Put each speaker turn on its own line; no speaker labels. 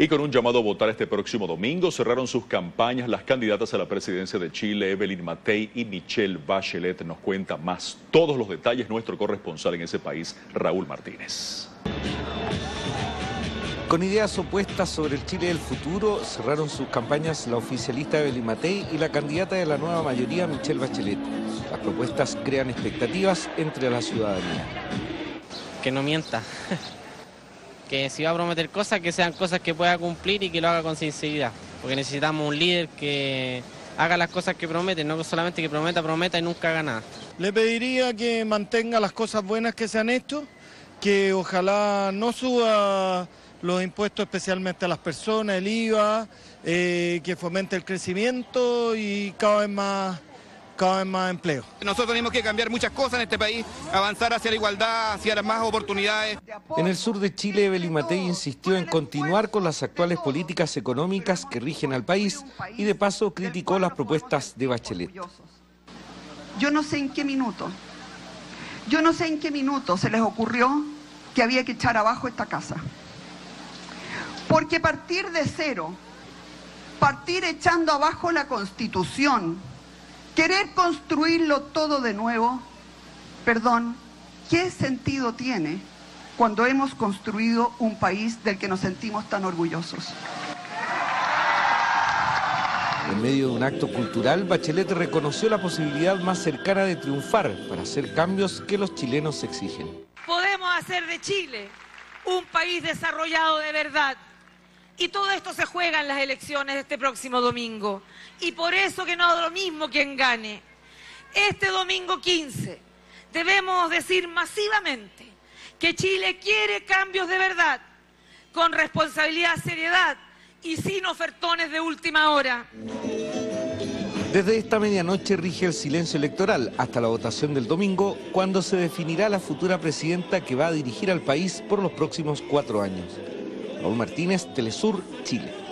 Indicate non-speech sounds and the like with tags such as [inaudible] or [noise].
Y con un llamado a votar este próximo domingo, cerraron sus campañas las candidatas a la presidencia de Chile, Evelyn Matei y Michelle Bachelet. Nos cuenta más todos los detalles nuestro corresponsal en ese país, Raúl Martínez.
Con ideas opuestas sobre el Chile del futuro, cerraron sus campañas la oficialista Evelyn Matei y la candidata de la nueva mayoría, Michelle Bachelet. Las propuestas crean expectativas entre la ciudadanía.
Que no mienta. [laughs] que si va a prometer cosas, que sean cosas que pueda cumplir y que lo haga con sinceridad. Porque necesitamos un líder que haga las cosas que promete, no solamente que prometa, prometa y nunca haga nada.
Le pediría que mantenga las cosas buenas que se han hecho, que ojalá no suba los impuestos especialmente a las personas, el IVA, eh, que fomente el crecimiento y cada vez más cada vez más empleo.
Nosotros tenemos que cambiar muchas cosas en este país, avanzar hacia la igualdad, hacia más oportunidades.
En el sur de Chile, Evelyn Matei insistió en continuar con las actuales políticas económicas que rigen al país y de paso criticó las propuestas de Bachelet.
Yo no sé en qué minuto, yo no sé en qué minuto se les ocurrió que había que echar abajo esta casa. Porque partir de cero, partir echando abajo la constitución, Querer construirlo todo de nuevo, perdón, ¿qué sentido tiene cuando hemos construido un país del que nos sentimos tan orgullosos?
En medio de un acto cultural, Bachelet reconoció la posibilidad más cercana de triunfar para hacer cambios que los chilenos exigen.
Podemos hacer de Chile un país desarrollado de verdad y todo esto se juega en las elecciones de este próximo domingo. Y por eso que no es lo mismo quien gane. Este domingo 15 debemos decir masivamente que Chile quiere cambios de verdad, con responsabilidad, seriedad y sin ofertones de última hora.
Desde esta medianoche rige el silencio electoral hasta la votación del domingo, cuando se definirá la futura presidenta que va a dirigir al país por los próximos cuatro años. Raúl Martínez, Telesur, Chile.